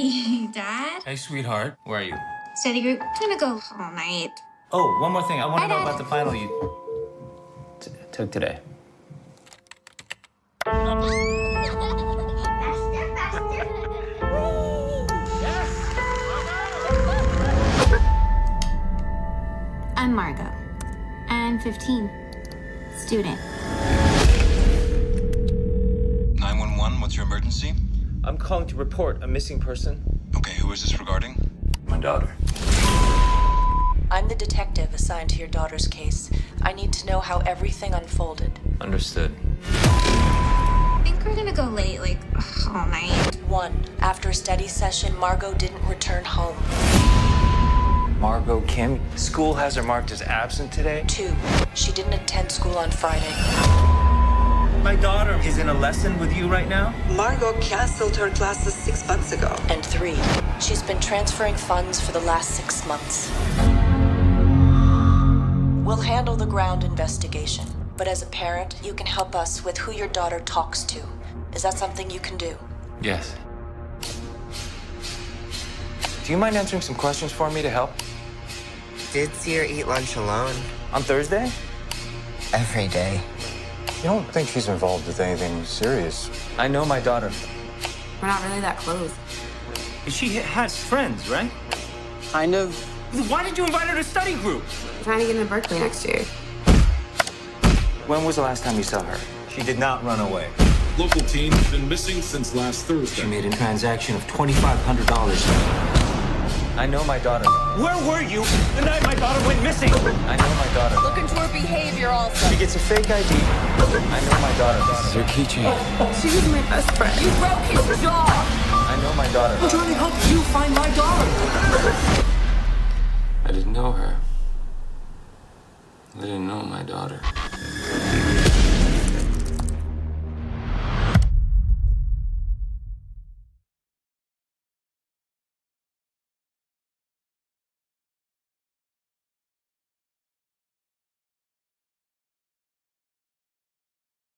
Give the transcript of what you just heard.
Dad? Hey, sweetheart. Where are you? Study group. I'm gonna go all night. Oh, one more thing. I want to know Dad. about the final you t- took today. I'm Margot. I'm 15. Student. 911, what's your emergency? I'm calling to report a missing person. Okay, who is this regarding? My daughter. I'm the detective assigned to your daughter's case. I need to know how everything unfolded. Understood. I think we're gonna go late, like all night. One, after a study session, Margot didn't return home. Margot Kim. School has her marked as absent today. Two, she didn't attend school on Friday. My daughter is in a lesson with you right now. Margot canceled her classes six months ago. And three, she's been transferring funds for the last six months. We'll handle the ground investigation, but as a parent, you can help us with who your daughter talks to. Is that something you can do? Yes. Do you mind answering some questions for me to help? Did see her eat lunch alone On Thursday? every day. You don't think she's involved with anything serious? I know my daughter. We're not really that close. She has friends, right? Kind of. Why did you invite her to study group? I'm trying to get into Berkeley next year. When was the last time you saw her? She did not run away. Local team has been missing since last Thursday. She made a transaction of $2,500. I know my daughter. Where were you the night my daughter went missing? I know She gets a fake ID. I know my daughter. This is her keychain. Oh, she was my best friend. You broke his jaw. I know my daughter. I'm trying to help you find my daughter. I didn't know her. I didn't know my daughter.